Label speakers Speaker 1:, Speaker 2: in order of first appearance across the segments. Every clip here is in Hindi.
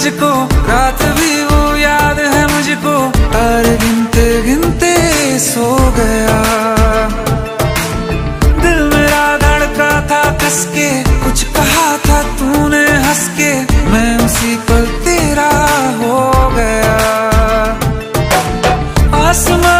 Speaker 1: तुझको रात भी वो याद है मुझको। तार गिनते गिनते सो गया। दिल मेरा धड़का था कसके, कुछ कहा था तूने हंस के मैं उसी पल तेरा हो गया। आसमानों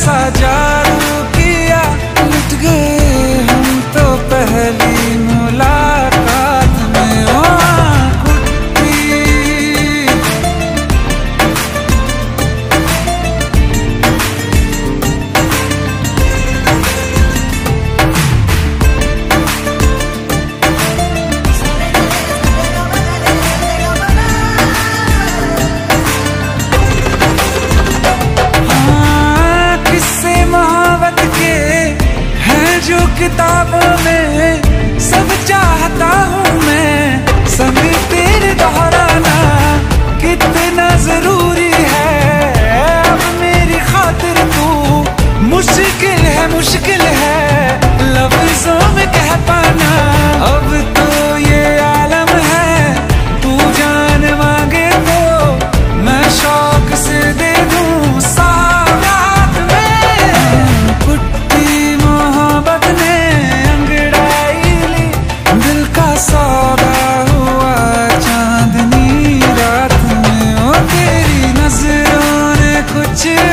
Speaker 1: essa किताबों में to